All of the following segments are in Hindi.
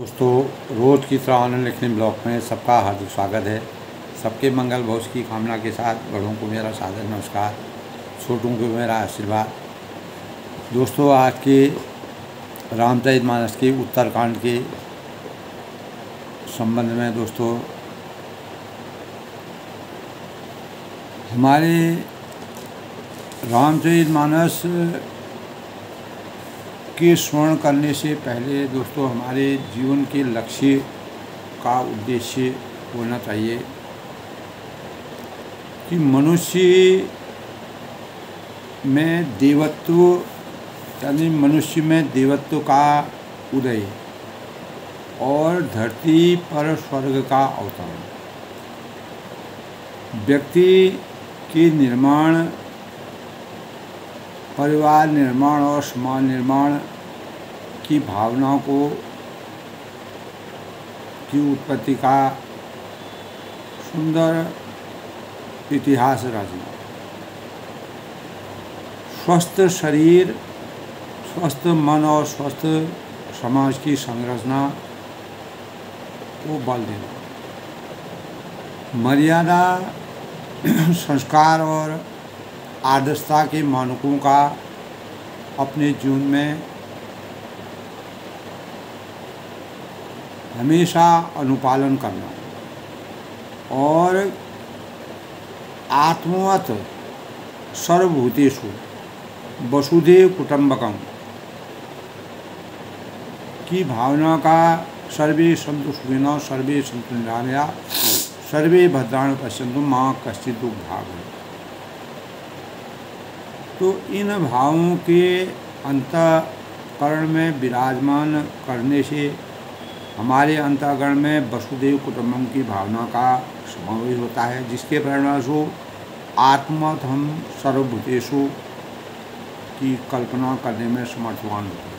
दोस्तों, रोज़ की तरह आनंद लिखने ब्लॉग में सबका हार्दिक स्वागत है। सबके मंगल भविष्य की कामना के साथ बड़ों को मेरा सादर नमस्कार, छोटों को मेरा आशीर्वाद। दोस्तों, आज के रामचरित मानस के उत्तरकांड के संबंध में दोस्तों, हमारे रामचरित मानस के स्मरण करने से पहले दोस्तों, हमारे जीवन के लक्ष्य का उद्देश्य होना चाहिए कि मनुष्य में देवत्व यानी मनुष्य में देवत्व का उदय और धरती पर स्वर्ग का अवतरण। व्यक्ति के निर्माण परिवार निर्माण और समाज निर्माण की भावनाओं को, की उत्पत्ति का सुंदर इतिहास रचना स्वस्थ शरीर, स्वस्थ मन और स्वस्थ समाज की संरचना को बल देना। मर्यादा, संस्कार और आदर्शता के मानकों का अपने जीवन में हमेशा अनुपालन करना। और आत्मवत सर्वभूतेषु वसुदेव कुटुंबकम की भावना का सर्वे संतु सुखिनो, सर्वे संतु निरामया, सर्वे भद्राण पश्यंतु माँ कश्चित दुख भाग तो इन भावों के अंतकरण में विराजमान करने से हमारे अंतकरण में वसुदेव कुटुंबम की भावना का समावेश होता है, जिसके परिणामस्वरूप आत्मत हम सर्वभूतेशु की कल्पना करने में समर्थवान होते हैं।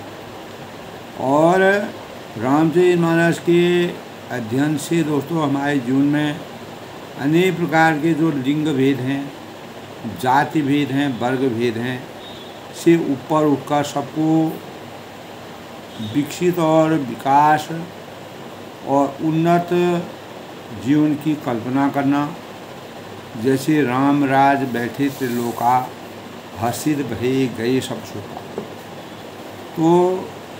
और रामचरित मानस के अध्ययन से दोस्तों, हमारे जीवन में अनेक प्रकार के जो लिंग भेद हैं जाति भेद हैं वर्ग भेद हैं, से ऊपर उठकर सबको विकसित और विकास और उन्नत जीवन की कल्पना करना। जैसे राम राज बैठे त्रिलोका हसित भय गए सब सोता तो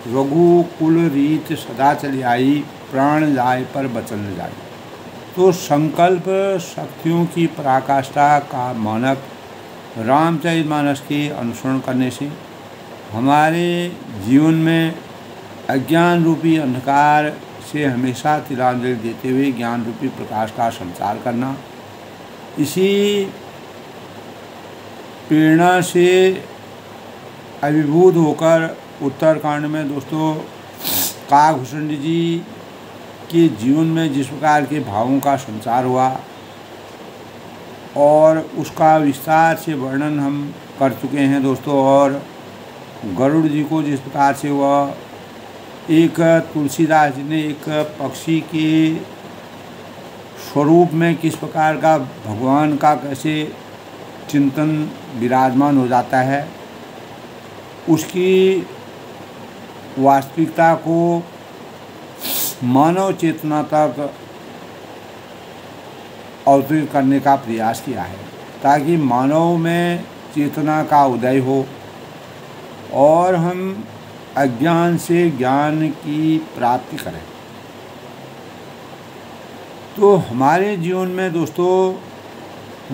रघु कुल रीत सदा चली आई, प्राण जाए पर बचन जाए। तो संकल्प शक्तियों की पराकाष्ठा का मानक रामचरित मानस के अनुसरण करने से हमारे जीवन में अज्ञान रूपी अंधकार से हमेशा तिलांजलि देते हुए ज्ञान रूपी प्रकाश का संचार करना, इसी प्रेरणा से अभिभूत होकर उत्तरकांड में दोस्तों, काकभूषण जी के जीवन में जिस प्रकार के भावों का संचार हुआ और उसका विस्तार से वर्णन हम कर चुके हैं दोस्तों। और गरुड़ जी को जिस प्रकार से वह एक तुलसीदास जी ने एक पक्षी के स्वरूप में किस प्रकार का भगवान का कैसे चिंतन विराजमान हो जाता है, उसकी वास्तविकता को मानव चेतना तक अवतरित करने का प्रयास किया है, ताकि मानव में चेतना का उदय हो और हम अज्ञान से ज्ञान की प्राप्ति करें। तो हमारे जीवन में दोस्तों,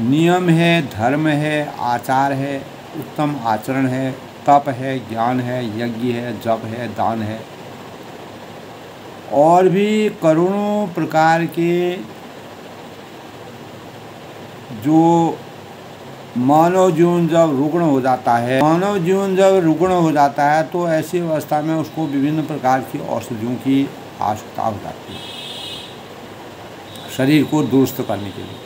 नियम है, धर्म है, आचार है, उत्तम आचरण है, तप है, ज्ञान है, यज्ञ है, जप है, दान है। और भी करोड़ों प्रकार के जो मानव जीवन जब रुग्ण हो जाता है, मानव जीवन जब रुग्ण हो जाता है तो ऐसी अवस्था में उसको विभिन्न प्रकार की औषधियों की आवश्यकता हो जाती है। शरीर को दुरुस्त करने के लिए।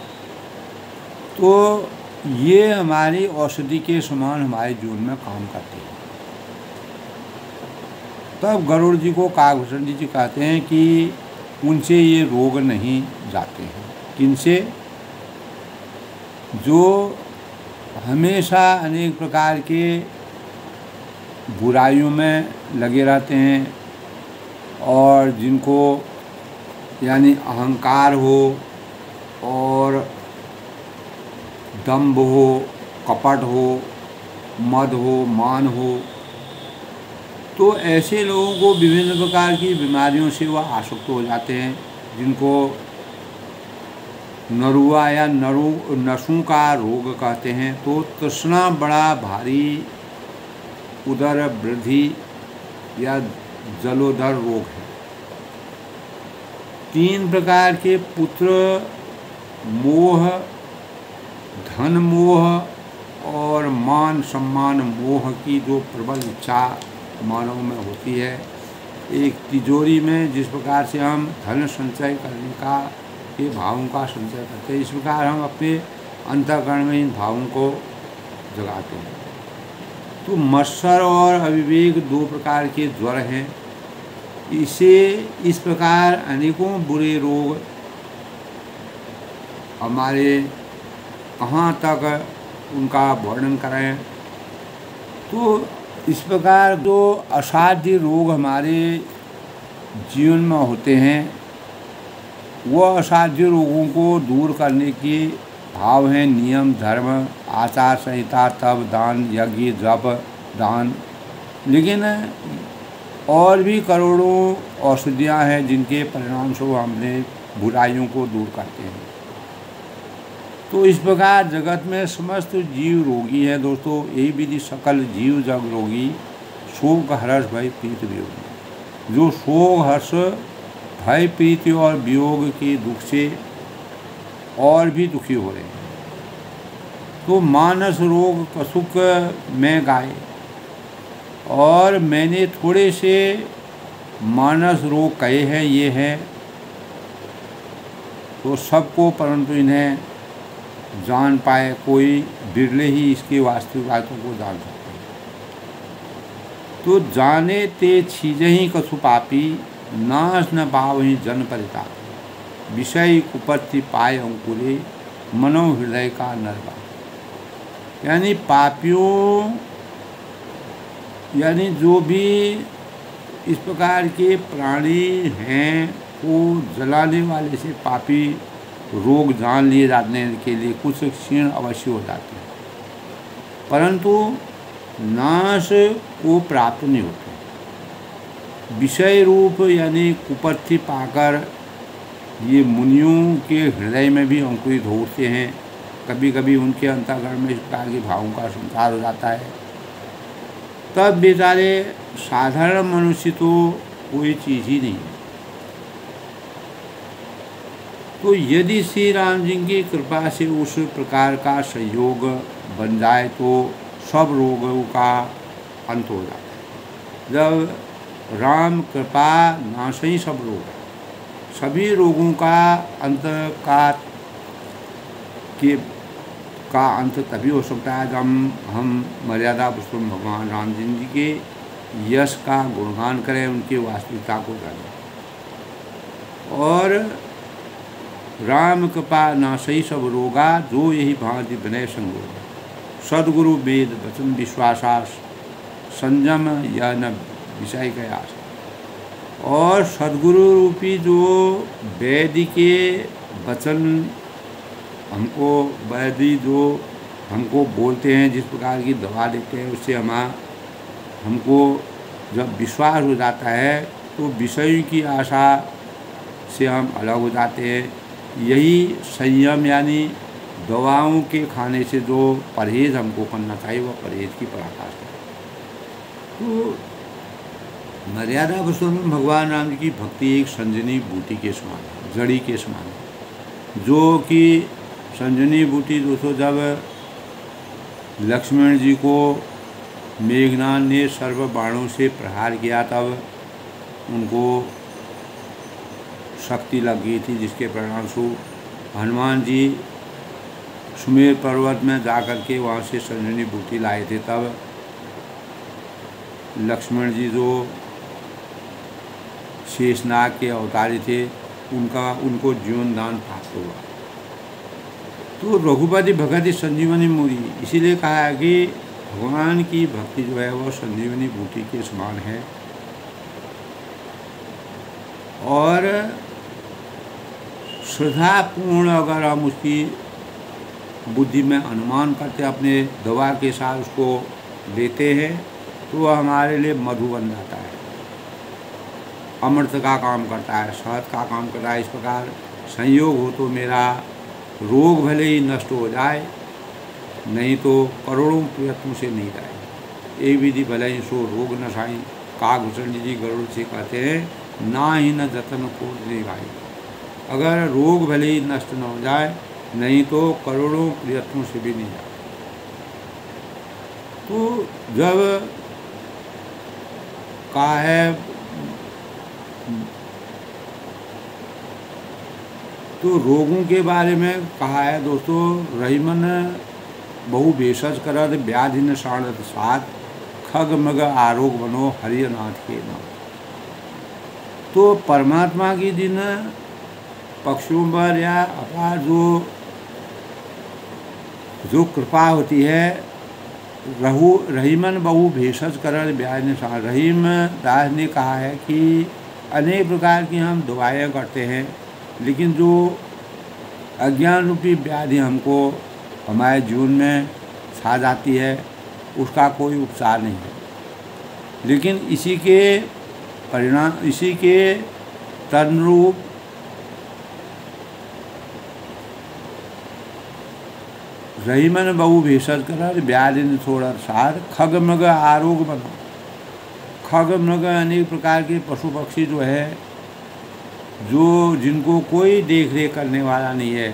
तो ये हमारी औषधि के समान हमारे जीवन में काम करते हैं। तब गरुड़ जी को काकभूषण जी जी कहते हैं कि उनसे ये रोग नहीं जाते हैं। किनसे? जो हमेशा अनेक प्रकार के बुराइयों में लगे रहते हैं और जिनको, यानी अहंकार हो और दम्भ हो, कपट हो, मद हो, मान हो तो ऐसे लोगों को विभिन्न प्रकार की बीमारियों से वह आसक्त हो जाते हैं, जिनको नरुआ या नरु, नसों का रोग कहते हैं तो तृष्णा बड़ा भारी उदर वृद्धि या जलोदर रोग है। तीन प्रकार के पुत्र, मोह, धन मोह और मान सम्मान मोह की जो प्रबल इच्छा मानव में होती है। एक तिजोरी में जिस प्रकार से हम धन संचय करने का के भावों का संचय करते हैं। इस प्रकार हम अपने अंतकरण में इन भावों को जगाते हैं। तो मत्सर और अविवेक दो प्रकार के ज्वर हैं। इसे इस प्रकार अनेकों बुरे रोग हमारे कहाँ तक उनका वर्णन करें। तो इस प्रकार जो असाध्य रोग हमारे जीवन में होते हैं वह असाध्य रोगों को दूर करने के भाव हैं। नियम, धर्म, आचार संहिता, तप, दान, यज्ञ, जप, दान। लेकिन और भी करोड़ों औषधियाँ हैं जिनके परिणाम स्वरूप हमने बुराइयों को दूर करते हैं। तो इस प्रकार जगत में समस्त जीव रोगी है दोस्तों। यही विधि सकल जीव जग रोगी शोक, हर्ष, भय प्रीत वियोग जो शोक, हर्ष भय प्रीति और वियोग के दुख से और भी दुखी हो रहे हैं। तो मानस रोग कसुक में गाए और मैंने थोड़े से मानस रोग कहे हैं, ये हैं। तो सबको परंतु इन्हें जान पाए, कोई बिरले ही इसके वास्तविक बातों को जान सकते तो जाने ते छीज ही कछु पापी नाश न भाव ही जन परिता विषय कुपत्ति पाए अंकुरे, मनो हृदय का नरवा। यानी पापियों, यानी जो भी इस प्रकार के प्राणी हैं, वो जलाने वाले से पापी रोग जान लिए जाने के लिए कुछ क्षीण अवश्य हो जाते हैं। परंतु नाश को प्राप्त नहीं होता। विषय रूप यानी कुपर्थी पाकर ये मुनियों के हृदय में भी अंकुरित होते हैं। कभी कभी उनके अंतर्गण में के भावों का संसार हो जाता है। तब बेचारे साधारण मनुष्य तो कोई चीज़ ही नहीं। तो यदि श्री राम जी की कृपा से उस प्रकार का संयोग बन जाए तो सब रोगों का अंत हो जाता है। जब राम कृपा नाश ही सब रोग। सभी रोगों का अंत का के का अंत तभी हो सकता है जब हम मर्यादा पुरुषोत्तम भगवान राम जी के यश का गुणगान करें, उनकी वास्तविकता को जानें। और राम कृपा नाशई सब रोगा, जो यही भांति विनय संग सदगुरु वेद वचन विश्वासास संयम या न विषय कयास और सदगुरु रूपी जो वैद्य के वचन हमको वैद्य जो हमको बोलते हैं, जिस प्रकार की दवा देते हैं, उससे हम, हमको जब विश्वास हो जाता है तो विषय की आशा से हम अलग हो जाते हैं। यही संयम यानी दवाओं के खाने से जो परहेज़ हमको करना चाहिए वह परहेज़ की पराकाष्ठा है। तो मर्यादा पुरुषोत्तम भगवान राम जी की भक्ति एक संजनी बूटी के समान है, जड़ी के समान है। जो कि संजनी बूटी दोस्तों, जब लक्ष्मण जी को मेघनाथ ने सर्व बाणों से प्रहार किया, तब उनको शक्ति लग गई थी, जिसके परिणाम स्वरूप हनुमान जी सुमेर पर्वत में जा कर के वहाँ से संजनी बूटी लाए थे। तब लक्ष्मण जी जो शेषनाग के अवतारी थे, उनका, उनको जीवन दान प्राप्त हुआ। तो रघुपति भगत संजीवनी मूरी इसीलिए कहा है कि भगवान की भक्ति जो है, वो संजीवनी बूटी के समान है। और श्रद्धापूर्ण अगर हम उसकी बुद्धि में अनुमान करते, अपने दवा के साथ उसको लेते हैं तो वह हमारे लिए मधु बन जाता है। अमृत का काम करता है शहद का काम करता है। इस प्रकार संयोग हो तो मेरा रोग भले ही नष्ट हो जाए, नहीं तो करोड़ों प्रयत्नों से नहीं जाए। एक विधि भले ही सो रोग नशाई कागभूषण जी गरुड़ से कहते हैं, ना ही न जतन को भाई। अगर रोग भले ही नष्ट न हो जाए, नहीं तो करोड़ों प्रयत्नों से भी नहीं जाए। तो जब कहा है तो रोगों के बारे में कहा है दोस्तों, रहीमन बहु भेषज कर व्याधि न साथ खग मग आरोग बनो हरियनाथ के नाम। तो परमात्मा की दिन पक्षियों पर या अपार जो जो कृपा होती है, रहु, रहीमन बहु भेषज करण ब्याज ने रहीम दास ने कहा है कि अनेक प्रकार की हम दवाएँ करते हैं, लेकिन जो अज्ञान रूपी व्याधि हमको हमारे जीवन में छा जाती है, उसका कोई उपचार नहीं है। लेकिन इसी के परिणाम, इसी के तदनुरूप रहीमन बहु भेषज कर व्याधिन छोड़ सार, खग मृग आरोग बनो खग मृग अनेक प्रकार के पशु पक्षी जो है, जो जिनको कोई देख रेख करने वाला नहीं है,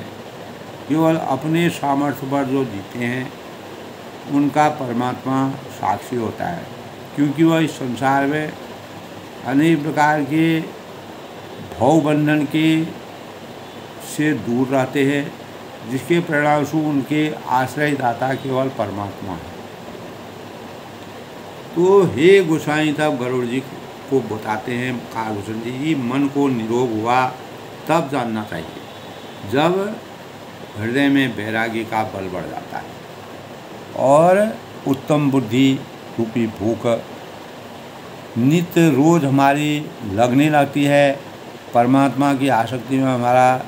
केवल अपने सामर्थ्य पर जो जीते हैं, उनका परमात्मा साक्षी होता है। क्योंकि वह इस संसार में अनेक प्रकार के भवबंधन के से दूर रहते हैं, जिसके परिणामस्वरूप उनके आश्रयदाता केवल परमात्मा है। तो हे गोसाई तब गरुड़ जी को बताते हैं, कालभूषण जी जी मन को निरोग हुआ, तब जानना चाहिए। जब हृदय में बैरागी का बल बढ़ जाता है और उत्तम बुद्धि, रूपी भूख नित्य रोज हमारी लगने लगती है, परमात्मा की आसक्ति में हमारा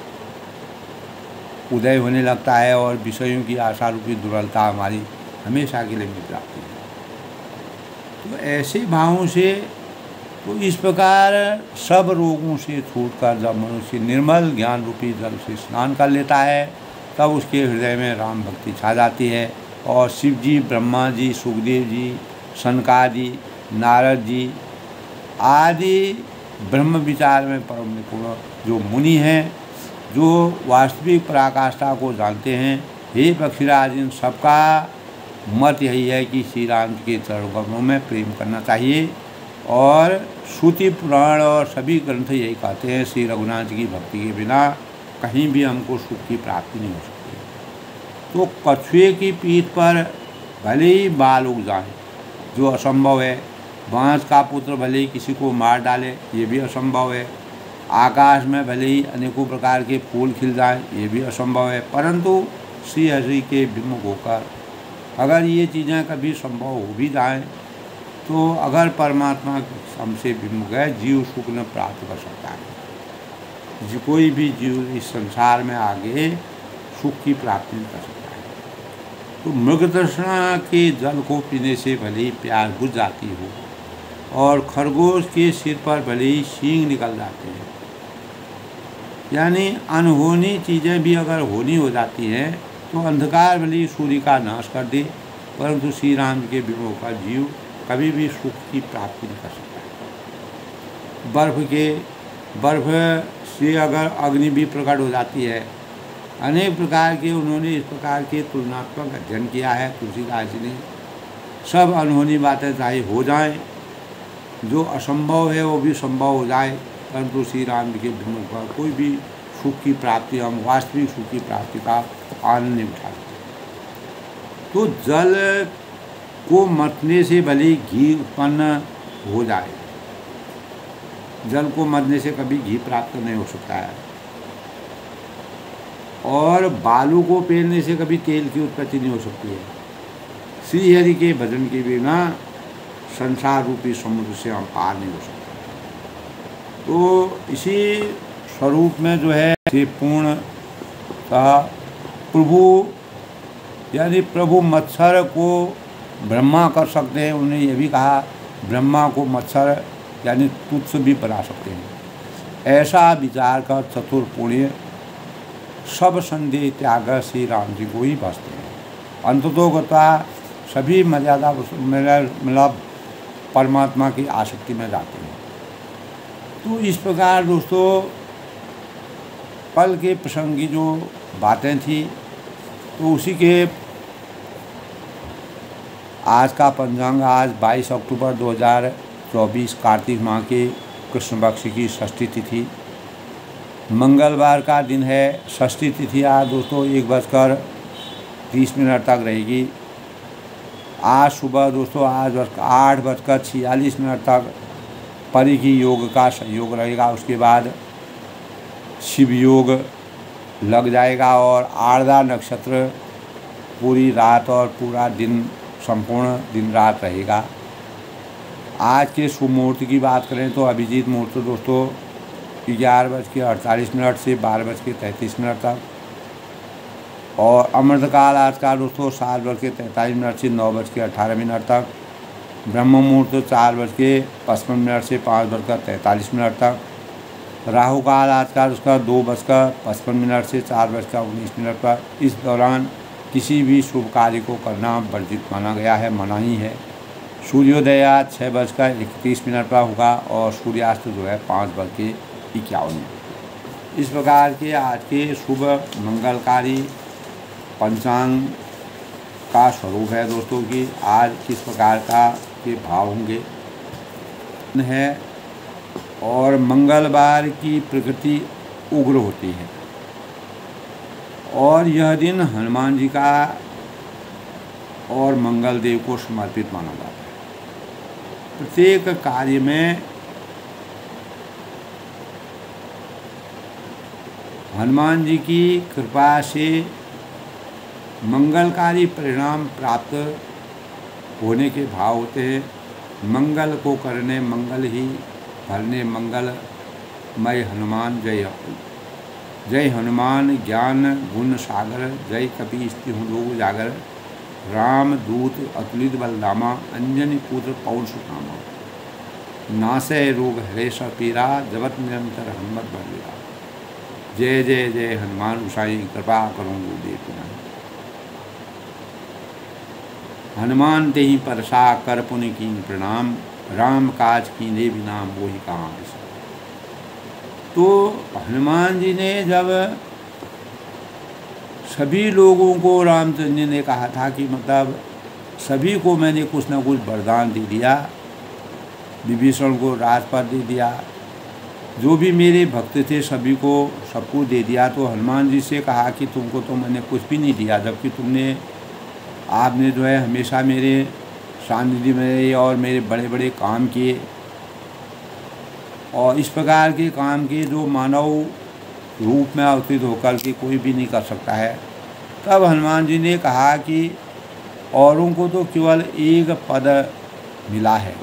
उदय होने लगता है और विषयों की आशा रूपी दुर्बलता हमारी हमेशा के लिए मिल जाती है। तो ऐसे भावों से तो इस प्रकार सब रोगों से छूटकर जब मनुष्य निर्मल ज्ञान रूपी जल से स्नान कर लेता है। तब उसके हृदय में राम भक्ति छा जाती है और शिव जी ब्रह्मा जी, सुखदेव जी शनका जी नारद जी आदि ब्रह्म विचार में परम निपुण जो मुनि हैं, जो वास्तविक पराकाष्ठा को जानते हैं, हे पक्षीराज, इन सबका मत यही है कि श्री राम के चरणों में प्रेम करना चाहिए। और श्रुति पुराण और सभी ग्रंथ यही कहते हैं, श्री रघुनाथ जी की भक्ति के बिना कहीं भी हमको सुख की प्राप्ति नहीं हो सकती। तो कछुए की पीठ पर भले ही बाल उग जाए, जो असंभव है, बाँस का पुत्र भले ही किसी को मार डाले, ये भी असंभव है। आकाश में भले ही अनेकों प्रकार के फूल खिल जाए, ये भी असंभव है। परंतु श्री हरि के विमुख होकर अगर ये चीज़ें कभी संभव हो भी जाएँ तो अगर परमात्मा हमसे विमुख है, जीव सुख न प्राप्त कर सकता है। जो, कोई भी जीव इस संसार में आगे सुख की प्राप्ति नहीं कर सकता है। तो मृगदर्शना के जल को पीने से भले ही प्यास बुझ जाती हो और खरगोश के सिर पर भले ही सींग निकल जाते हैं। यानी अनहोनी चीज़ें भी अगर होनी हो जाती हैं तो अंधकार भली सूर्य का नाश कर दे, परंतु श्री राम जी के विमोह का जीव कभी भी सुख की प्राप्ति नहीं कर सकता बर्फ़ के, बर्फ़ से अगर अग्नि भी प्रकट हो जाती है, अनेक प्रकार के उन्होंने इस प्रकार के तुलनात्मक अध्ययन किया है, तुलसीदास जी ने। सब अनहोनी बातें चाहे हो जाएँ, जो असंभव है वो भी संभव हो जाए, परंतु श्री राम जी के विमुख पर कोई भी सुख की प्राप्ति, हम वास्तविक सुख की प्राप्ति का आनंद उठा तो जल को मतने से भले घी उत्पन्न हो जाए, जल को मरने से कभी घी प्राप्त नहीं हो सकता है। और बालू को पेलने से कभी तेल की उत्पत्ति नहीं हो सकती है। श्री हरि के भजन के बिना संसार रूपी समुद्र से हम पार नहीं हो सकते। तो इसी स्वरूप में जो है पूर्ण का प्रभु यानी प्रभु मत्सर को ब्रह्मा कर सकते हैं, उन्होंने ये भी कहा, ब्रह्मा को मत्सर यानी तुच्छ भी बना सकते हैं। ऐसा विचार कर चतुर पुण्य, सब संदेह त्याग श्री राम जी को ही बसते हैं। अंततोगता सभी मर्यादा मतलब परमात्मा की आसक्ति में जाते हैं। तो इस प्रकार दोस्तों, कल के प्रसंग की जो बातें थी तो उसी के आज का पंचांग आज 22 अक्टूबर 2024 कार्तिक माह के कृष्ण पक्ष की षष्ठी तिथि। मंगलवार का दिन है, षष्ठी तिथि आज दोस्तों एक बजकर तीस मिनट तक रहेगी। आज सुबह दोस्तों आज आठ बजकर छियालीस मिनट तक परि की योग का संयोग रहेगा। उसके बाद शिव योग लग जाएगा और आर्दा नक्षत्र पूरी रात और पूरा दिन, संपूर्ण दिन रात रहेगा। आज के शुभ मुहूर्त की बात करें तो अभिजीत मुहूर्त दोस्तों ग्यारह बज के अड़तालीस मिनट से बारह बज के तैंतीस मिनट तक और अमृतकाल आज का दोस्तों सात बज के तैंतालीस मिनट से नौ बज के अठारह मिनट तक। ब्रह्म मुहूर्त चार बज के पचपन मिनट से पाँच बजकर तैंतालीस मिनट तक। राहु काल आज का उसका दो बजकर पचपन मिनट से चार बजकर उन्नीस मिनट पर इस दौरान किसी भी शुभ कार्य को करना वर्जित माना गया है, मना ही है। सूर्योदय आज छः बजकर इकतीस मिनट पर होगा और सूर्यास्त जो है पाँच बज के इक्यावन मिनट इस प्रकार के आज के शुभ मंगलकारी पंचांग का स्वरूप है दोस्तों की आज किस प्रकार का के भाव होंगे। है और मंगलवार की प्रकृति उग्र होती है। और यह दिन हनुमान जी का और मंगल देव को समर्पित माना जाता है। प्रत्येक कार्य में हनुमान जी की कृपा से मंगलकारी परिणाम प्राप्त होने के भाव होते हैं। मंगल को करने मंगल ही भरने मंगल, मय हनुमान जय। जय हनुमान ज्ञान गुण सागर, जय कपि स्थिर लोग जागर। राम दूत अतुलित बलदामा अंजनी पुत्र पौर सुकामा। नासय रोग हरेश पीरा, जगत निरंतर हनुमत बलिरा जय जय जय हनुमान उषाई, कृपा करूँ देख हनुमान ते ही परसा, कर पुण्य की प्रणाम। राम काज की ने भी नाम वो ही कहाँ तो हनुमान जी ने जब सभी लोगों को रामचंद्र ने कहा था कि मतलब सभी को मैंने कुछ ना कुछ वरदान दे दिया, विभीषण को राजपद दे दिया, जो भी मेरे भक्त थे सभी को सबको दे दिया। तो हनुमान जी से कहा कि तुमको तो मैंने कुछ भी नहीं दिया, जबकि तुमने, आपने जो है हमेशा मेरे सानिध्य में और मेरे बड़े बड़े काम किए। और इस प्रकार के काम के जो मानव रूप में अवतरित होकर के कोई भी नहीं कर सकता है। तब हनुमान जी ने कहा कि औरों को तो केवल एक पद मिला है।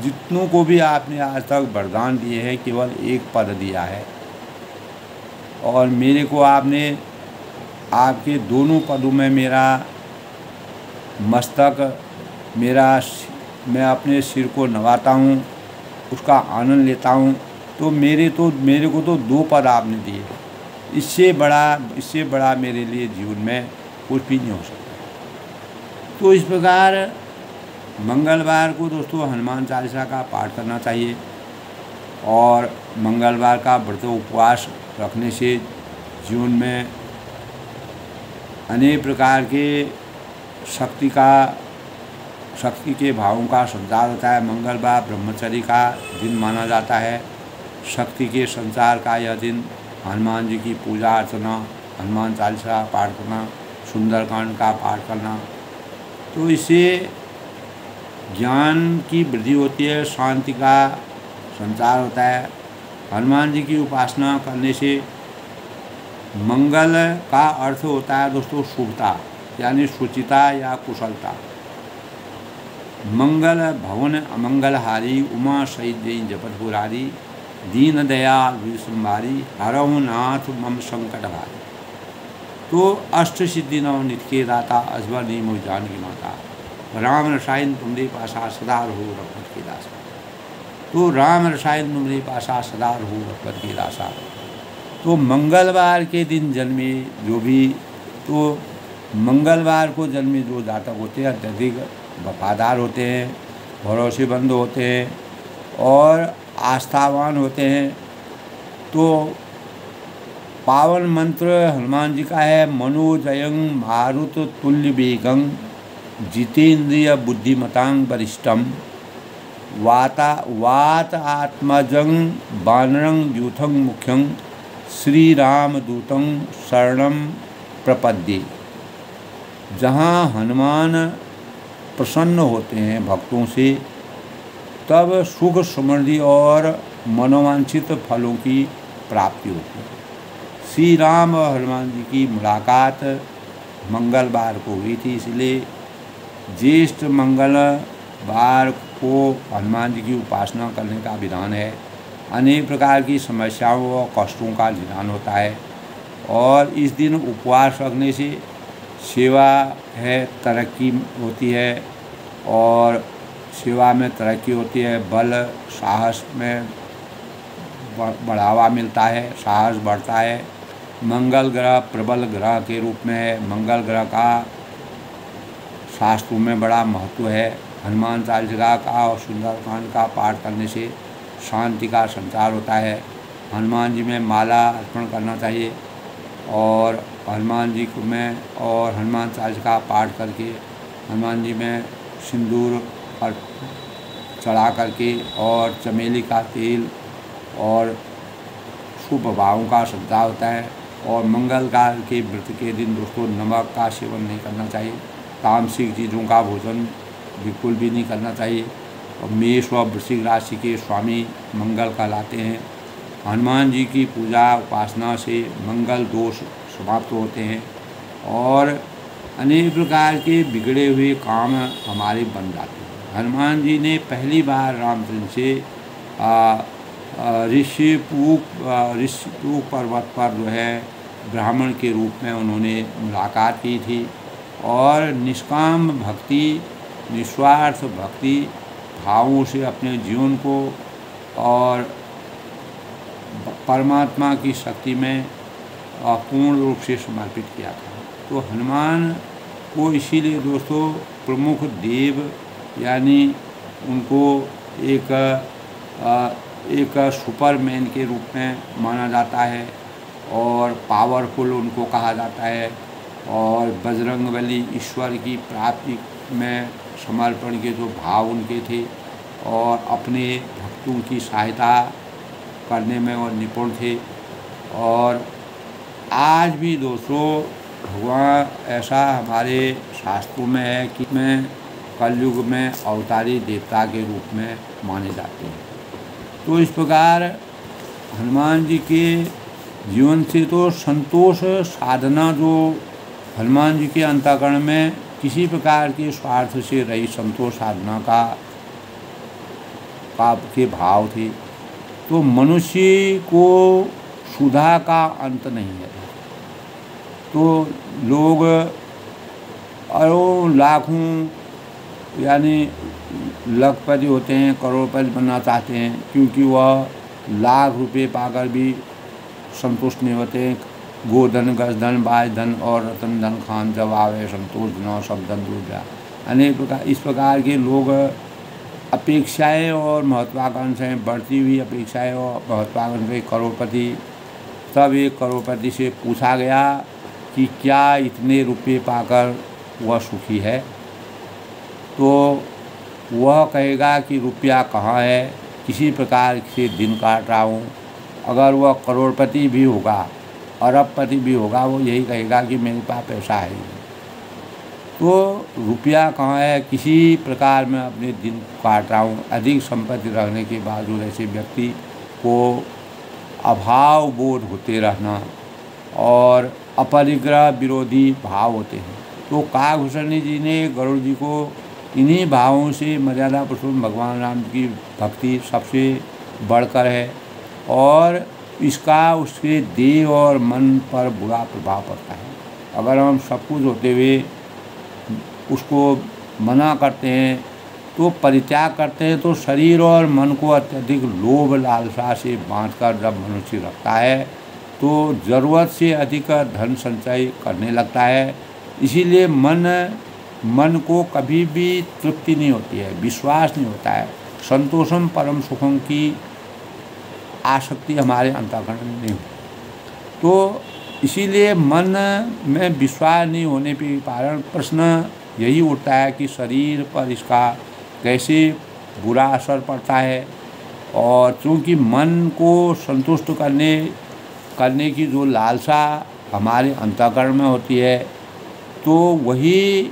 जितनों को भी आपने आज तक वरदान दिए हैं, केवल एक पद दिया है। और मेरे को आपने आपके दोनों पदों में मेरा मस्तक, मेरा मैं अपने सिर को नवाता हूँ, उसका आनंद लेता हूँ तो मेरे तो मेरे को तो दो पद आपने दिए। इससे बड़ा इससे बड़ा मेरे लिए जीवन में कुछ भी नहीं हो सकता। तो इस प्रकार मंगलवार को दोस्तों हनुमान चालीसा का पाठ करना चाहिए और मंगलवार का व्रत उपवास रखने से जीवन में अनेक प्रकार के शक्ति का, शक्ति के भावों का संचार होता है। मंगलवार ब्रह्मचर्य का दिन माना जाता है। शक्ति के संचार का यह दिन हनुमान जी की पूजा अर्चना, हनुमान चालीसा पाठ करना, सुंदरकांड का पाठ करना। तो इससे ज्ञान की वृद्धि होती है, शांति का संचार होता है। हनुमान जी की उपासना करने से मंगल का अर्थ होता है दोस्तों, शुभता। यानी शुचिता या कुशलता। मंगल भवन अमंगलहारी, उमा शहीद जई जपत पुरारी दीन दयाल विसुम्बारी हरहु नाथ मम संकट भारी तो अष्ट सिद्धि नव नित के दाता अजबर नीमो जान की माता। राम रसायन तुमरे पासा सदा रहो रघुपत की दासा। तो राम रसायन तुमरे पासा सदा रहो रघुपत की दासा। तो मंगलवार के दिन जन्मे जो भी तो मंगलवार को जन्मे जो जातक होते हैं, अत्यधिक वफादार होते हैं, भरोसेमंद होते हैं और आस्थावान होते हैं। तो पावन मंत्र हनुमान जी का है मनोजयं मारुत तुल्य बेगंग जितेंद्रिय बुद्धिमतांग वरिष्ठम वाता, वात आत्मजं बानरंग यूथं मुख्यंग श्री राम दूतं शरणम प्रपद्ये। जहाँ हनुमान प्रसन्न होते हैं भक्तों से, तब सुख समृद्धि और मनोवांछित फलों की प्राप्ति होती है। श्री राम और हनुमान जी की मुलाकात मंगलवार को हुई थी, इसलिए ज्येष्ठ मंगलवार को हनुमान जी की उपासना करने का विधान है। अनेक प्रकार की समस्याओं और कष्टों का निदान होता है और इस दिन उपवास रखने से सेवा है, तरक्की होती है और सेवा में तरक्की होती है, बल साहस में बढ़ावा मिलता है, साहस बढ़ता है। मंगल ग्रह प्रबल ग्रह के रूप में है। मंगल ग्रह का शास्त्रों में बड़ा महत्व है। हनुमान चालीसा का और सुंदरकांड का पाठ करने से शांति का संचार होता है। हनुमान जी में माला अर्पण करना चाहिए। और हनुमान जी को मैं और हनुमान चालीसा का पाठ करके, हनुमान जी में सिंदूर पर चढ़ा करके और चमेली का तेल और शुभ भावों का श्रद्धा होता है और मंगलकार के व्रत के दिन दोस्तों नमक का सेवन नहीं करना चाहिए। तामसिक चीज़ों का भोजन बिल्कुल भी नहीं करना चाहिए। और मेष व वृश्चिक राशि के स्वामी मंगल कहलाते हैं। हनुमान जी की पूजा उपासना से मंगल दोष समाप्त होते हैं और अनेक प्रकार के बिगड़े हुए काम हमारे बन जाते हैं। हनुमान जी ने पहली बार रामचंद्र से ऋषिपूक ऋषिपूक पर्वत पर जो है ब्राह्मण के रूप में उन्होंने मुलाकात की थी और निष्काम भक्ति, निस्वार्थ भक्ति, भावों से अपने जीवन को और परमात्मा की शक्ति में पूर्ण रूप से समर्पित किया था। तो हनुमान को इसीलिए दोस्तों प्रमुख देव यानी उनको एक एक सुपरमैन के रूप में माना जाता है और पावरफुल उनको कहा जाता है और बजरंग बली ईश्वर की प्राप्ति में समर्पण के जो भाव उनके थे और अपने भक्तों की सहायता करने में वो निपुण थे। और आज भी दोस्तों, भगवान ऐसा हमारे शास्त्रों में है कि मैं कलयुग में अवतारी देवता के रूप में माने जाते हैं। तो इस प्रकार हनुमान जी के जीवन से तो संतोष साधना जो हनुमान जी के अंतकरण में किसी प्रकार के स्वार्थ से रही संतोष साधना का पाप के भाव थे। तो मनुष्य को सुधा का अंत नहीं है। तो लोग अरों लाखों, यानी लखपति होते हैं, करोड़पति बनना चाहते हैं, क्योंकि वह लाख रुपए पाकर भी संतुष्ट नहीं होते हैं। गोधन, गजधन बाज धन और रतन धन खान, जब आवे, संतोष न सब धन दूर जा। अनेक प्रकार, इस प्रकार के लोग अपेक्षाएँ और महत्वाकांक्षाएँ बढ़ती हुई अपेक्षाएँ और महत्वाकांक्षाएँ करोड़पति तब एक करोड़पति से पूछा गया कि क्या इतने रुपए पाकर वह सुखी है। तो वह कहेगा कि रुपया कहाँ है, किसी प्रकार से दिन काट रहा हूँ। अगर वह करोड़पति भी होगा, अरबपति भी होगा, वो यही कहेगा कि मेरे पास पैसा है तो रुपया कहाँ है, किसी प्रकार में अपने दिन काट रहा हूँ अधिक संपत्ति रखने के बावजूद ऐसे व्यक्ति को अभाव बोध होते रहना और अपरिग्रह विरोधी भाव होते हैं। तो काकभूषणी जी ने गरुड़ जी को इन्हीं भावों से मर्यादा पुरुषोत्तम भगवान राम की भक्ति सबसे बढ़कर है और इसका उसके देह और मन पर बुरा प्रभाव पड़ता है। अगर हम सब कुछ होते हुए उसको मना करते हैं तो परित्याग करते हैं तो शरीर और मन को अत्यधिक लोभ लालसा से बाँध कर जब मनुष्य रखता है तो ज़रूरत से अधिक धन संचय करने लगता है। इसीलिए मन मन को कभी भी तृप्ति नहीं होती है, विश्वास नहीं होता है। संतोषम परम सुखम की आसक्ति हमारे अंतःकरण में नहीं होती। तो इसीलिए मन में विश्वास नहीं होने के कारण प्रश्न यही उठता है कि शरीर पर इसका कैसे बुरा असर पड़ता है और चूँकि मन को संतुष्ट करने करने की जो लालसा हमारे अंतकरण में होती है तो वही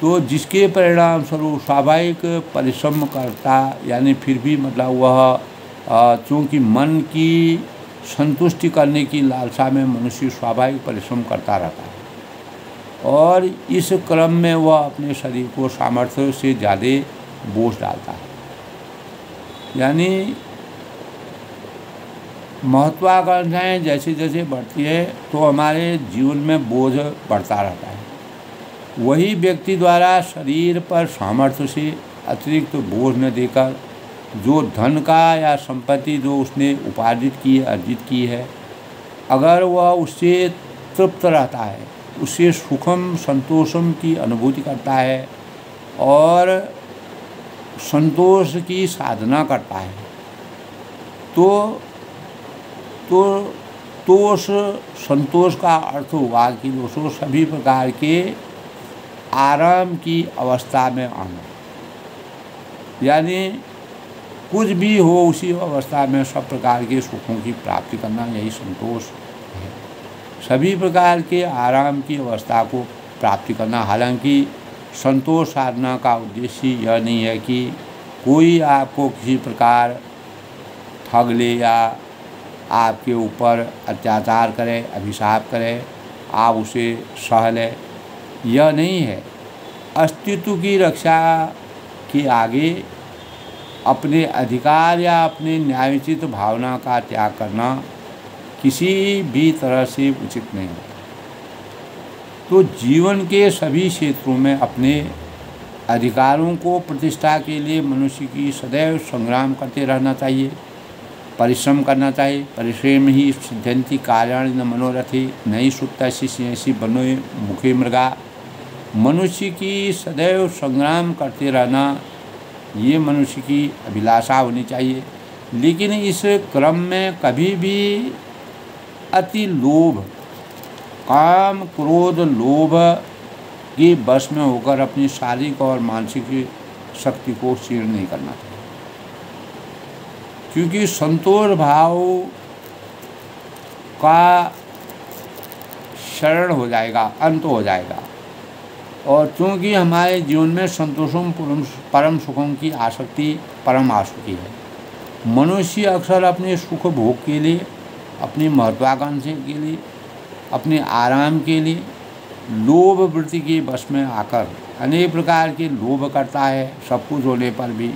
तो जिसके परिणाम स्वरूप स्वाभाविक परिश्रम करता, यानी फिर भी मतलब वह चूँकि मन की संतुष्टि करने की लालसा में मनुष्य स्वाभाविक परिश्रम करता रहता है। और इस क्रम में वह अपने शरीर को सामर्थ्य से ज़्यादा बोझ डालता है। यानी महत्वाकांक्षाएँ जैसे जैसे बढ़ती है तो हमारे जीवन में बोझ बढ़ता रहता है। वही व्यक्ति द्वारा शरीर पर सामर्थ्य से अतिरिक्त तो बोझ न देकर, जो धन का या संपत्ति जो उसने उपार्जित की अर्जित की है, अगर वह उससे तृप्त रहता है उससे सुखम संतोषम की अनुभूति करता है और संतोष की साधना करता है। तो तो तो उस संतोष का अर्थ हुआ कि दोस्तों सभी प्रकार के आराम की अवस्था में आना। यानी कुछ भी हो उसी अवस्था में सब प्रकार के सुखों की प्राप्ति करना, यही संतोष सभी प्रकार के आराम की अवस्था को प्राप्ति करना। हालाँकि संतोष साधना का उद्देश्य यह नहीं है कि कोई आपको किसी प्रकार ठग ले या आपके ऊपर अत्याचार करे, अभिशाप करे, आप उसे सह लें। यह नहीं है। अस्तित्व की रक्षा के आगे अपने अधिकार या अपने न्यायोचित भावना का त्याग करना किसी भी तरह से उचित नहीं है तो जीवन के सभी क्षेत्रों में अपने अधिकारों को प्रतिष्ठा के लिए मनुष्य की सदैव संग्राम करते रहना चाहिए, परिश्रम करना चाहिए, परिश्रम ही सिद्धंति कार्याणी न मनोरथी नहीं सुत्ता ऐसी बनो मुखे मृगा। मनुष्य की सदैव संग्राम करते रहना, ये मनुष्य की अभिलाषा होनी चाहिए। लेकिन इस क्रम में कभी भी अति लोभ, काम क्रोध लोभ के बस में होकर अपनी शारीरिक और मानसिक शक्ति को क्षीण नहीं करना चाहिए क्योंकि संतोष भाव का शरण हो जाएगा, अंत हो जाएगा। और चूँकि हमारे जीवन में संतोषों परम सुखों की आसक्ति, परम आसक्ति है, मनुष्य अक्सर अपने सुख भोग के लिए अपनी महत्वाकांक्षा के लिए, अपने आराम के लिए, लोभ वृत्ति के बस में आकर अनेक प्रकार के लोभ करता है, सब कुछ होने पर भी।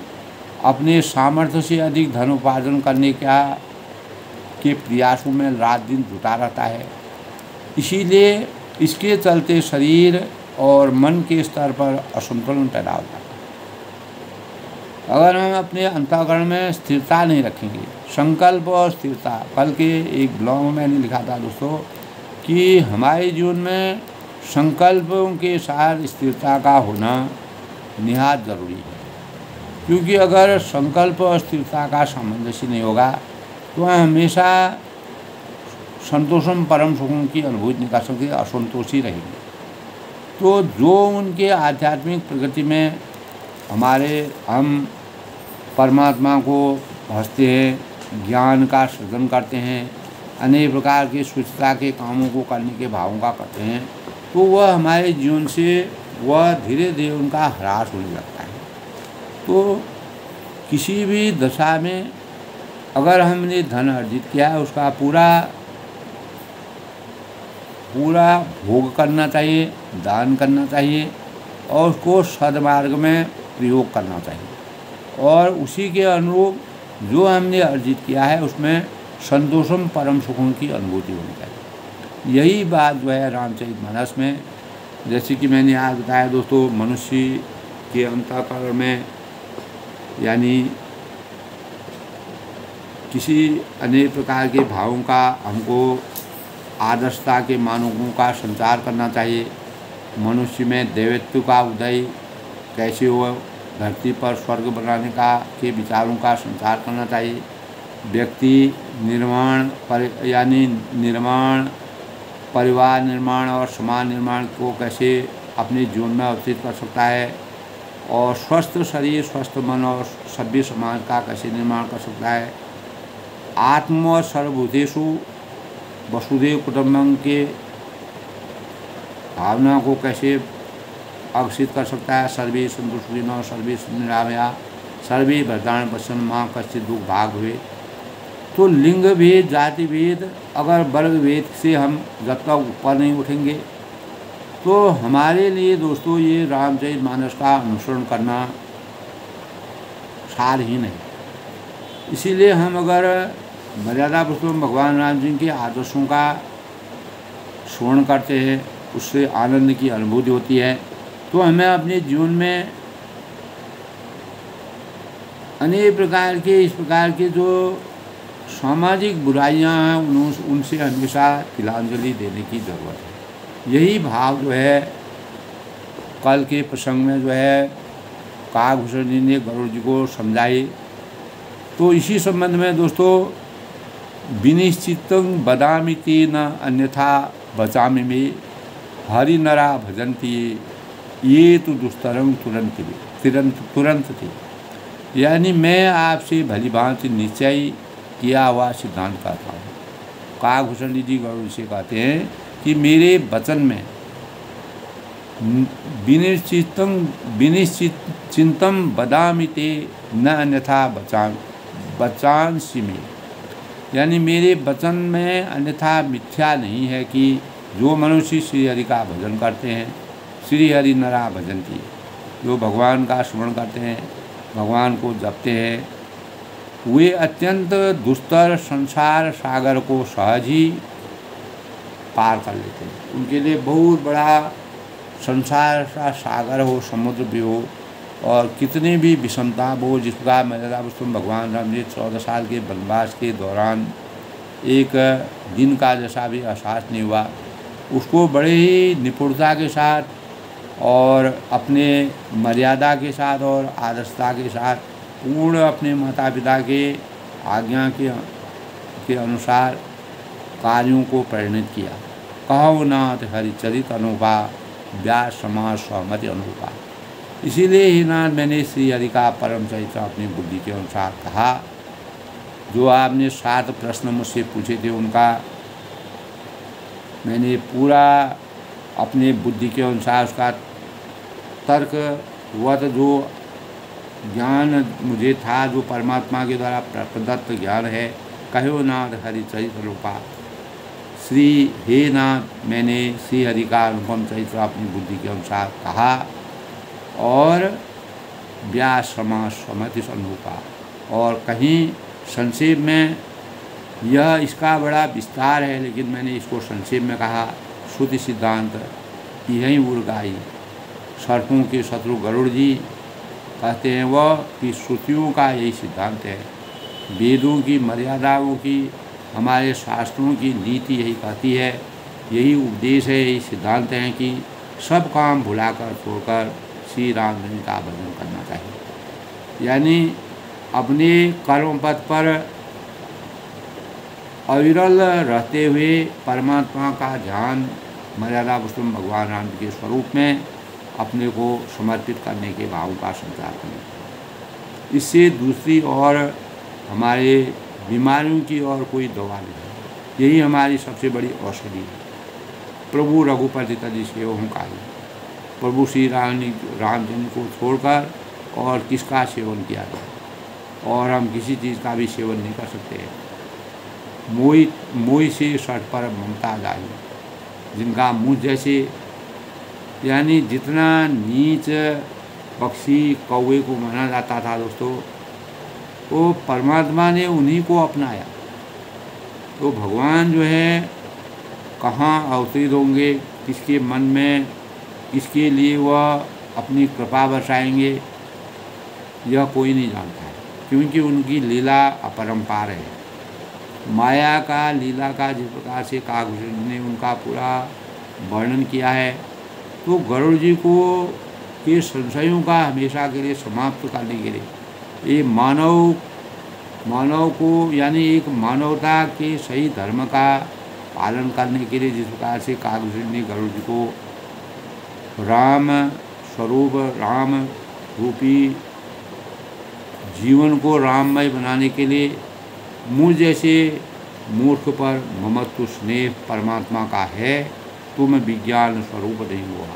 अपने सामर्थ्य से अधिक धन उपार्जन करने का, के प्रयासों में रात दिन जुटा रहता है। इसीलिए इसके चलते शरीर और मन के स्तर पर असंतुलन पैदा होता है। अगर हम अपने अंतःकरण में स्थिरता नहीं रखेंगे, संकल्प और स्थिरता, कल के एक ब्लॉग में मैंने लिखा था दोस्तों कि हमारे जीवन में संकल्पों के साथ स्थिरता का होना निहात ज़रूरी है। क्योंकि अगर संकल्प और स्थिरता का सामंजस्य नहीं होगा तो हम हमेशा संतोषम परम सुखों की अनुभूति नहीं कर सकते असंतोषी रहेंगे। तो जो उनके आध्यात्मिक प्रगति में हमारे, हम परमात्मा को भजते हैं, ज्ञान का सृजन करते हैं, अनेक प्रकार के स्वच्छता के कामों को करने के भावों का करते हैं तो वह हमारे जीवन से, वह धीरे धीरे उनका ह्रास होने लगता है। तो किसी भी दशा में अगर हमने धन अर्जित किया है, उसका पूरा पूरा भोग करना चाहिए, दान करना चाहिए, और उसको सदमार्ग में प्रयोग करना चाहिए। और उसी के अनुरूप जो हमने अर्जित किया है, उसमें संतोषम परम सुखों की अनुभूति होनी चाहिए। यही बात जो है रामचरित मानस में, जैसे कि मैंने आज बताया दोस्तों, मनुष्य के अंतःकरण में, यानी किसी अनेक प्रकार के भावों का हमको आदर्शता के मानकों का संचार करना चाहिए। मनुष्य में देवत्व का उदय कैसे हो धरती पर स्वर्ग बनाने का, के विचारों का संचार करना चाहिए। व्यक्ति निर्माण पर, यानी निर्माण, परिवार निर्माण और समाज निर्माण को कैसे अपने जीवन में अवस्थित कर सकता है और स्वस्थ शरीर, स्वस्थ मन और सभ्य समाज का कैसे निर्माण कर सकता है। आत्म सर्वभूतेषु वसुदेव कुटुम्बम के भावना को कैसे अग्रसित कर सकता है। सर्वे संतुष्टिनो सर्वे निरामया सर्वे भरदान पश्चिम माँ कश्चित दुख भाग हुए। तो लिंग भेद जाति भेद अगर वर्ग भेद से हम जब तक ऊपर नहीं उठेंगे तो हमारे लिए दोस्तों ये रामचरित मानस का अनुसरण करना सार ही नहीं। इसीलिए हम अगर मर्यादा पुरुषोत्तम भगवान राम जी के आदर्शों का स्मरण करते हैं, उससे आनंद की अनुभूति होती है। तो हमें अपने जीवन में अनेक प्रकार के, इस प्रकार के जो सामाजिक बुराइयाँ हैं उन उनसे हमेशा तिलांजलि देने की ज़रूरत है। यही भाव जो है, कल के प्रसंग में जो है कागभूषण जी ने गरुड़ जी को समझाई। तो इसी संबंध में दोस्तों, विनिश्चित बदामिति न अन्यथा बचामी में। हरि नरा भजंती ये तो दुस्तरंग तुरंत थी तुरंत तुरंत थी यानी मैं आपसे भली भांति निश्चय किया हुआ सिद्धांत कहता हूँ। काभूषण जी गौरव से कहते हैं कि मेरे वचन में विनिश्चितम विनिश्चित चिंतम बदामी ते न अन्यथा बचान बचांसी में। यानी मेरे वचन में अन्यथा मिथ्या नहीं है कि जो मनुष्य श्री हरि का भजन करते हैं श्री हरि नरा भजन की जो भगवान का स्मरण करते हैं, भगवान को जपते हैं, वे अत्यंत दुस्तर संसार सागर को सहज ही पार कर लेते हैं। उनके लिए बहुत बड़ा संसार का सागर हो, समुद्र भी हो, और कितने भी विषमता वो जिस प्रकार मर्यादा पुरुषोत्तम भगवान राम जी चौदह साल के वनवास के दौरान एक दिन का जैसा भी एहसास नहीं हुआ, उसको बड़े ही निपुणता के साथ और अपने मर्यादा के साथ और आदर्शता के साथ पूर्ण अपने माता पिता के आज्ञा के के अनुसार कार्यों को परिणित किया। कहो नाथ हरिचरित अनुपा व्यास समाज सहमति अनुपा इसीलिए ही ना मैंने श्री हरि का परम चरित्र अपनी बुद्धि के अनुसार कहा। जो आपने सात प्रश्न मुझसे पूछे थे उनका मैंने पूरा अपने बुद्धि के अनुसार उसका तर्क वत जो ज्ञान मुझे था, जो परमात्मा के द्वारा प्रदत्त ज्ञान है। कहो नाथ हरिचरित्र रूपा। श्री हे नाथ, मैंने श्री हरि का अनुपम चरित्र अपनी बुद्धि के अनुसार कहा और व्यास समाज समति अनुरूपा और कहीं संक्षेप में, यह इसका बड़ा विस्तार है, लेकिन मैंने इसको संक्षेप में कहा। श्रुति सिद्धांत यही उर्गाई सर्पों के शत्रु गरुड़ जी कहते हैं वह कि श्रुतियों का यही सिद्धांत है। वेदों की मर्यादाओं की, हमारे शास्त्रों की नीति यही कहती है। यही उपदेश है, यही सिद्धांत है कि सब काम भुलाकर छोड़कर श्री राम जी का भजन करना चाहिए। यानी अपने कर्म पथ पर अविरल रहते हुए परमात्मा का ध्यान मर्यादा पुरुषोत्तम भगवान राम के स्वरूप में अपने को समर्पित करने के भाव का संचार करें। इससे दूसरी और हमारे बीमारियों की और कोई दवा नहीं यही हमारी सबसे बड़ी औषधि है। प्रभु रघुपति तजी से कार्य प्रभु श्री राम रामचंद्र को छोड़कर और किसका सेवन किया जाए? और हम किसी चीज़ का भी सेवन नहीं कर सकते। मोई मोई से सट पर ममता जाए जिनका मुँह जैसे। यानी जितना नीच पक्षी कौवे को माना जाता था दोस्तों, वो परमात्मा ने उन्हीं को अपनाया। तो भगवान जो है, कहाँ अवतरित होंगे, किसके मन में, किसके लिए वह अपनी कृपा बरसाएँगे, यह कोई नहीं जानता है, क्योंकि उनकी लीला अपरंपार है। माया का, लीला का जिस प्रकार से कागभूषण ने उनका पूरा वर्णन किया है तो गरुड़ जी को के संशयों का हमेशा के लिए समाप्त करने के लिए, ये मानव मानव को यानी एक मानवता के सही धर्म का पालन करने के लिए जिस प्रकार से कागभूषण ने गरुड़ जी को राम स्वरूप, राम रूपी जीवन को राममय बनाने के लिए मुझ जैसे मूर्ख पर ममत्व स्नेह परमात्मा का है तुम विज्ञान स्वरूप नहीं हुआ।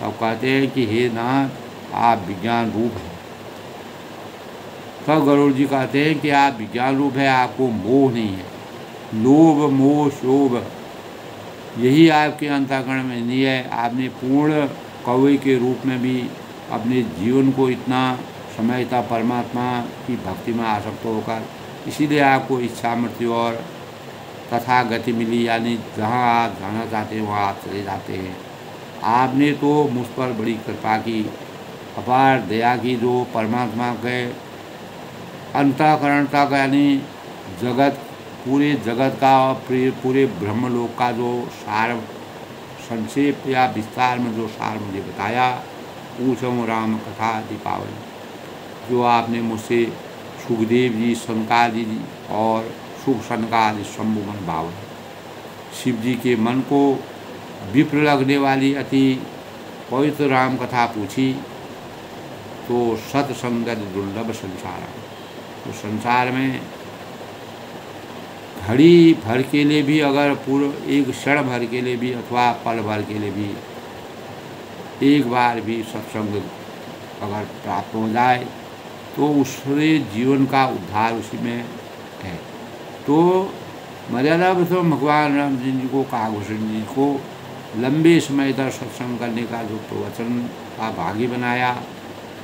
तब कहते हैं कि, हे नाथ, आप विज्ञान रूप हैं। तब गरुड़ जी कहते हैं कि, आप विज्ञान रूप है, आपको मोह नहीं है। लोभ, मोह, शोभ, यही आपके अंतकरण में नहीं है। आपने पूर्ण कौवे के रूप में भी अपने जीवन को इतना समय था परमात्मा की भक्ति में आसक्त होकर इसीलिए आपको इच्छा मृत्यु और तथा गति मिली, यानी जहाँ आप जाना चाहते हैं, वहाँ आप चले जाते हैं। आपने तो मुझ पर बड़ी कृपा की, अपार दया की, जो परमात्मा के अंतकरण तक, यानी जगत, पूरे जगत का और पूरे ब्रह्मलोक का जो सार संक्षेप या विस्तार में जो सार मुझे बताया, पूछो राम कथा दीपावली, जो आपने मुझसे सुखदेव जी सनकादि जी और सुख सनकादि शंभुमन भाव शिव जी के मन को विप्र लगने वाली अति पवित्र राम कथा पूछी तो सत्संगत दुर्लभ संसार। तो संसार में घड़ी भर के लिए भी अगर पूर्व एक क्षण भर के लिए भी अथवा पल भर के लिए भी एक बार भी सत्संग अगर प्राप्त हो जाए तो उससे जीवन का उद्धार उसी में है। तो मर्यादा पुरुषोत्तम भगवान राम जी को काभूषण जी को लंबे समय तक सत्संग करने का जो प्रवचन का भागी बनाया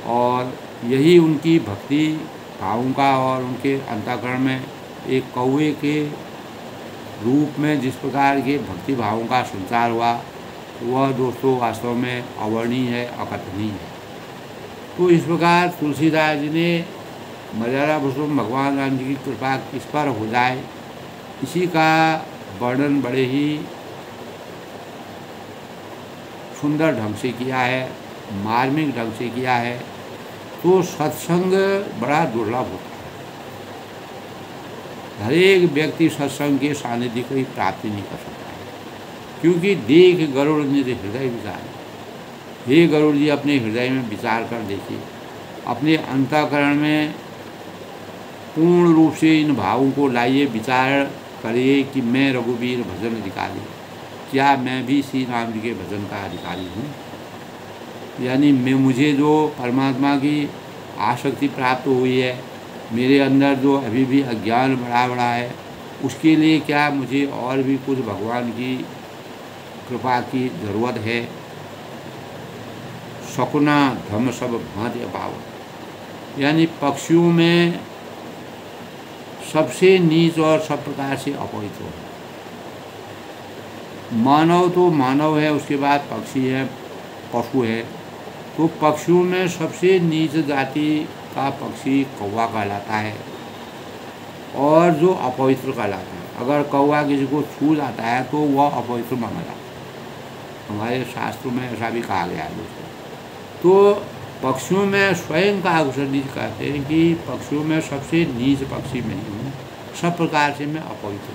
और यही उनकी भक्ति भावों का और उनके अंतकरण में एक कौए के रूप में जिस प्रकार के भक्ति भावों का संचार हुआ, वह दोस्तों वास्तव में अवर्णीय है, अकथनीय है। तो इस प्रकार तुलसीदास जी ने मर्यादा पुरुषोत्तम भगवान राम जी की कृपा किस पर हो जाए। इसी का वर्णन बड़े ही सुंदर ढंग से किया है, मार्मिक ढंग से किया है तो सत्संग बड़ा दुर्लभ होता है। हर एक व्यक्ति सत्संग के सानिध्य की प्राप्ति नहीं कर सकता है, क्योंकि देख गरुड़ निधि हृदय विचार हे गरुड़ जी अपने हृदय में विचार कर देखिए। अपने अंतकरण में पूर्ण रूप से इन भावों को लाइए, विचार करिए कि मैं रघुवीर भजन अधिकारी क्या मैं भी श्री राम जी के भजन का अधिकारी हूँ? यानी मैं, मुझे जो परमात्मा की आसक्ति प्राप्त हुई है, मेरे अंदर जो अभी भी अज्ञान बड़ा बड़ा है, उसके लिए क्या मुझे और भी कुछ भगवान की कृपा की ज़रूरत है? शकुना धम सब भांति अभाव। यानी पक्षियों में सबसे नीच और सब प्रकार से अपवित्र है। मानव तो मानव है, उसके बाद पक्षी है, पशु है। तो पक्षियों में सबसे नीच जाति का पक्षी कौवा कहलाता है और जो अपवित्र कहलाता है। अगर कौवा किसी को छू जाता है तो वह अपवित्र माना जाता है। हमारे शास्त्रों में ऐसा भी कहा गया है दोस्तों। तो पक्षियों में स्वयं का अवसर नीच कहते हैं कि पक्षियों में सबसे नीच पक्षी मैं हूँ। सब प्रकार से मैं अपवित्र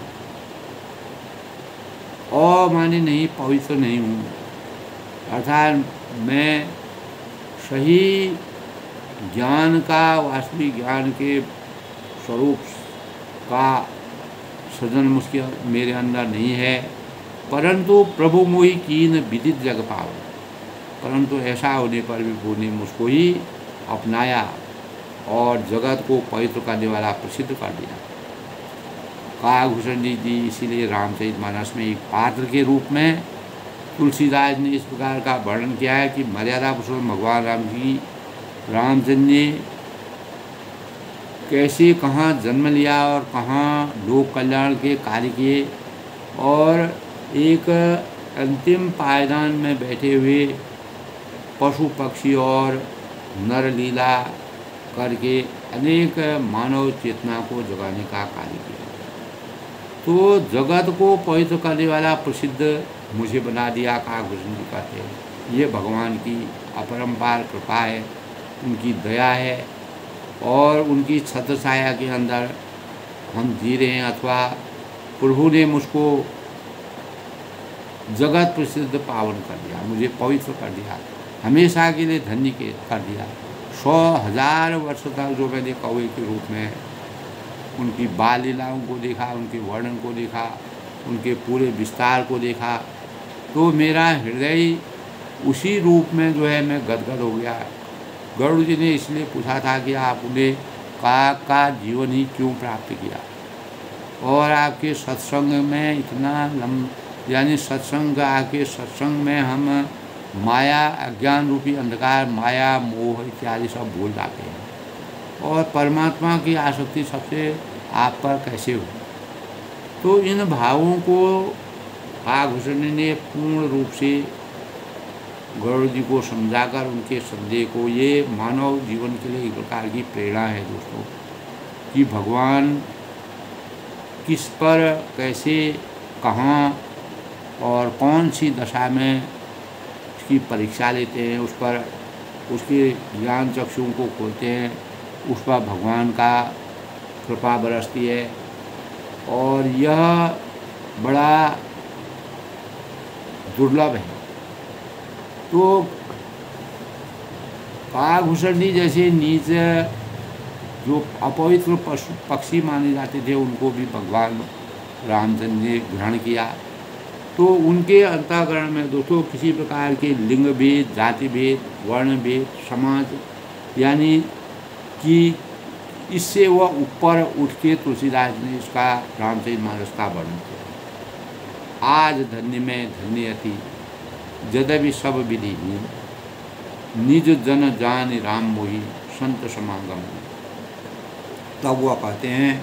हूँ। माने नहीं, पवित्र नहीं हूँ। अर्थात मैं सही ज्ञान का, वास्तविक ज्ञान के स्वरूप का सृजन मुश्किल मेरे अंदर नहीं है। परंतु प्रभु मोही कीन विदित जग पाओ परंतु ऐसा होने पर भी पूर्णि मुझको ही अपनाया और जगत को पवित्र करने वाला प्रसिद्ध कर दिया। काभूषण जी जी इसीलिए रामचरित मानस में एक पात्र के रूप में तुलसीदास ने इस प्रकार का वर्णन किया है कि मर्यादा पुरुषोत्तम भगवान राम जी रामचंद्र ने कैसे कहाँ जन्म लिया और कहाँ लोक कल्याण के कार्य किए और एक अंतिम पायदान में बैठे हुए पशु पक्षी और नर लीला करके अनेक मानव चेतना को जगाने का कार्य किया। तो जगत को पवित्र करने वाला प्रसिद्ध मुझे बना दिया काकभूषण जी कहते हैं। ये भगवान की अपरम्पार कृपा है, उनकी दया है और उनकी छत्र छाया के अंदर हम जी रहे हैं अथवा प्रभु ने मुझको जगत प्रसिद्ध पावन कर दिया, मुझे पवित्र कर दिया। हमेशा के लिए धन्य के कर दिया। सौ हज़ार वर्ष तक जो मैंने कौवे के रूप में उनकी बाल लीलाओं को देखा, उनके वर्णन को देखा, उनके पूरे विस्तार को देखा। तो मेरा हृदय उसी रूप में जो है मैं गदगद हो गया। गरुड़ जी ने इसलिए पूछा था कि आपने का का जीवन ही क्यों प्राप्त किया? और आपके सत्संग में इतना लम यानी सत्संग आके सत्संग में हम माया, अज्ञान रूपी अंधकार, माया, मोह इत्यादि सब भूल जाते हैं। और परमात्मा की आसक्ति सबसे आप पर कैसे हो तो इन भावों को आभूषण ने पूर्ण रूप से गौरव जी को समझाकर, उनके संदेह को, ये मानव जीवन के लिए एक प्रकार की प्रेरणा है दोस्तों, कि भगवान किस पर, कैसे, कहाँ और कौन सी दशा में उसकी परीक्षा लेते हैं, उस पर उसके ज्ञान चक्षुओं को खोलते हैं उस पर भगवान का कृपा बरसती है। और यह बड़ा दुर्लभ है। तो काघुसरनी जैसे नीच जो अपवित्र पशु, पक्षी माने जाते थे, उनको भी भगवान रामचंद्र ने ग्रहण किया। तो उनके अंतःकरण में दोस्तों किसी प्रकार के लिंग भेद, जाति भेद, वर्ण भेद, समाज, यानी कि इससे वह ऊपर उठ के तुलसीदास ने इसका रामचरित मानस का वर्णन किया। आज धन्य में धन्य थी जदवि सब विधि निज जन जान राम मोही संत समागम। तब वह कहते हैं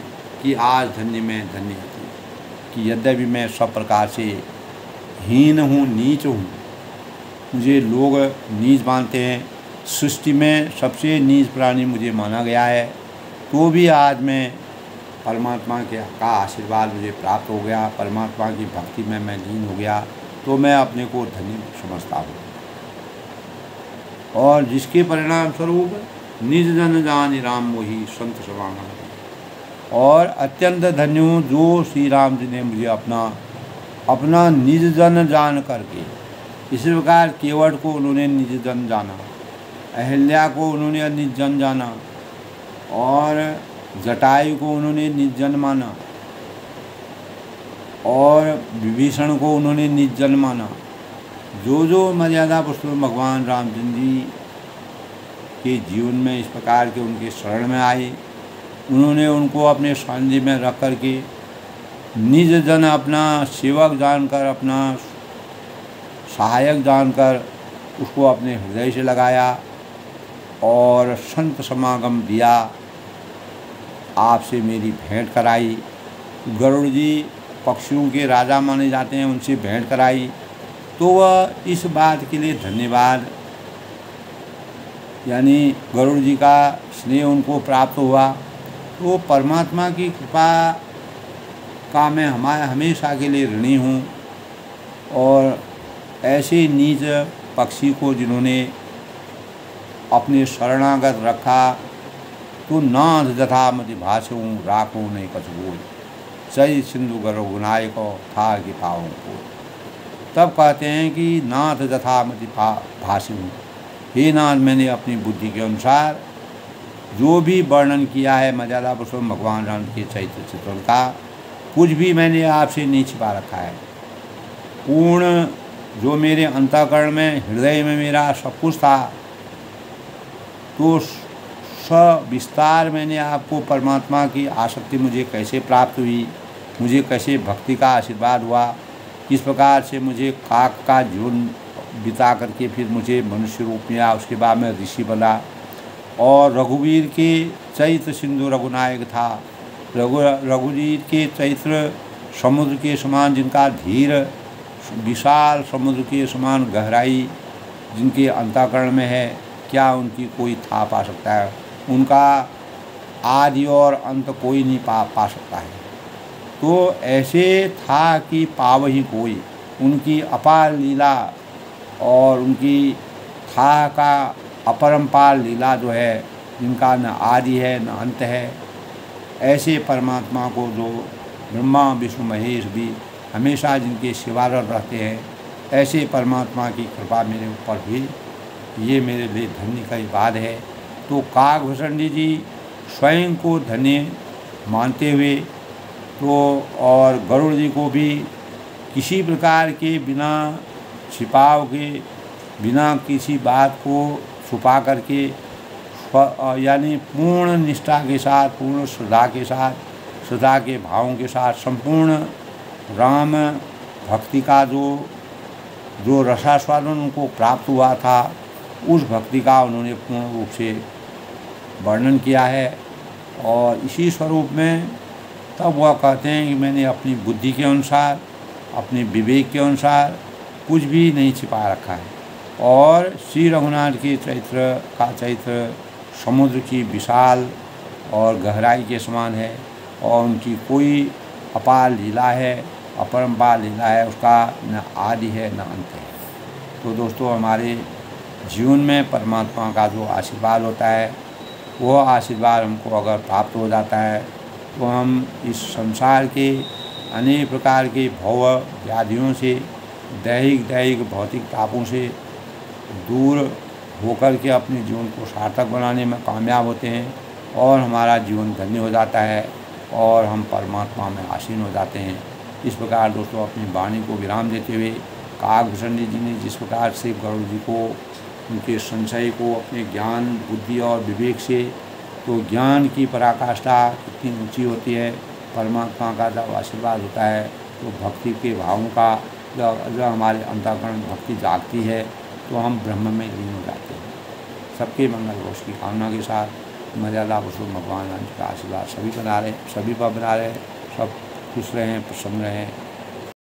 कि आज धन्य में धन्य थी कि यद्यपि मैं सब प्रकार से हीन हूँ, नीच हूँ। मुझे लोग नीच मानते हैं। सृष्टि में सबसे नीच प्राणी मुझे माना गया है। तो भी आज मैं परमात्मा के का आशीर्वाद मुझे प्राप्त हो गया। परमात्मा की भक्ति में मैं लीन हो गया। तो मैं अपने को धनी समझता हूँ। और जिसके परिणाम स्वरूप निज जन जान राम मोही संत सवाना। और अत्यंत धन्य हूँ, जो श्री राम जी ने मुझे अपना अपना निज जन जान करके। इसी प्रकार केवट को उन्होंने निज जन जाना, अहिल्या को उन्होंने निज जन जाना, और जटायु को उन्होंने निज जन माना, और विभीषण को उन्होंने निज जन माना। जो जो मर्यादा पुरुष भगवान रामचंद्र जी के जीवन में इस प्रकार के उनके शरण में आए, उन्होंने उनको अपने सानिध्य में रख कर के निज जन अपना सेवक जानकर, अपना सहायक जानकर उसको अपने हृदय से लगाया और संत समागम दिया। आपसे मेरी भेंट कराई। गरुड़ जी पक्षियों के राजा माने जाते हैं, उनसे भेंट कराई। तो वह इस बात के लिए धन्यवाद। यानी गरुड़ जी का स्नेह उनको प्राप्त हुआ। तो परमात्मा की कृपा का मैं हमारे हमेशा के लिए ऋणी हूँ। और ऐसे नीच पक्षी को जिन्होंने अपने शरणागत रखा तो नाथ जथा मति भाषू राखू नहीं कछबोल सही सिंधु गर्व गुनाय को था कि पाओ को। तब कहते हैं कि नाथ जथा मति भाषू हे नाथ, मैंने अपनी बुद्धि के अनुसार जो भी वर्णन किया है मर्यादा पुरुषोत्तम भगवान राम के चैत्र चित्रों का कुछ भी मैंने आपसे नहीं छिपा रखा है। पूर्ण जो मेरे अंतःकरण में, हृदय में मेरा सब कुछ था तो विस्तार मैंने आपको परमात्मा की आसक्ति मुझे कैसे प्राप्त हुई, मुझे कैसे भक्ति का आशीर्वाद हुआ, किस प्रकार से मुझे काक का जीवन बिता करके फिर मुझे मनुष्य रूप मिला, उसके बाद में ऋषि बना। और रघुवीर के चैत्र सिंधु रघुनायक था। रघु रघुवीर के चैत्र समुद्र के समान जिनका धीर, विशाल समुद्र के समान गहराई जिनके अंताकरण में है, क्या उनकी कोई था पा सकता है? उनका आदि और अंत कोई नहीं पा पा सकता है। तो ऐसे था कि पाव ही कोई। उनकी अपार लीला और उनकी था का अपरम्पार लीला जो है, जिनका न आदि है, न अंत है ऐसे परमात्मा को जो ब्रह्मा, विष्णु, महेश भी हमेशा जिनके शिवारत रहते हैं, ऐसे परमात्मा की कृपा मेरे ऊपर हुई ये मेरे लिए धन्य का बात है। तो काकभूषण जी स्वयं को धन्य मानते हुए तो और गरुड़ जी को भी किसी प्रकार के बिना छिपाव के, बिना किसी बात को छुपा करके यानी पूर्ण निष्ठा के साथ, पूर्ण श्रद्धा के साथ, श्रद्धा के भावों के साथ, संपूर्ण राम भक्ति का जो जो रसास्वादन उनको प्राप्त हुआ था, उस भक्ति का उन्होंने पूर्ण रूप से वर्णन किया है। और इसी स्वरूप में तब वह कहते हैं कि मैंने अपनी बुद्धि के अनुसार, अपने विवेक के अनुसार कुछ भी नहीं छिपा रखा है। और श्री रघुनाथ के चैत्र का चैत्र समुद्र की विशाल और गहराई के समान है और उनकी कोई अपार लीला है अपरम्पार लीला है, उसका न आदि है, न अंत है। तो दोस्तों, हमारे जीवन में परमात्मा का जो आशीर्वाद होता है वह आशीर्वाद हमको अगर प्राप्त हो जाता है तो हम इस संसार के अनेक प्रकार के भव व्याधियों से, दैहिक दैहिक, भौतिक तापों से दूर होकर के अपने जीवन को सार्थक बनाने में कामयाब होते हैं और हमारा जीवन धन्य हो जाता है और हम परमात्मा में आसीन हो जाते हैं। इस प्रकार दोस्तों अपनी वाणी को विराम देते हुए काकभूषण जी ने जिस प्रकार से गरुड़ जी को, उनके संशय को अपने ज्ञान, बुद्धि और विवेक से तो ज्ञान की पराकाष्ठा कितनी ऊँची होती है, परमात्मा का जब आशीर्वाद होता है तो भक्ति के भावों का जब जब हमारे अंतःकरण भक्ति जागती है तो हम ब्रह्म में लीन हो जाते हैं। सबके मंगल घोष की कामना के साथ मर्यादा पुरुष भगवान का आशीर्वाद सभी बना रहे सभी पर बना रहे सब खुश रहें प्रसन्न रहें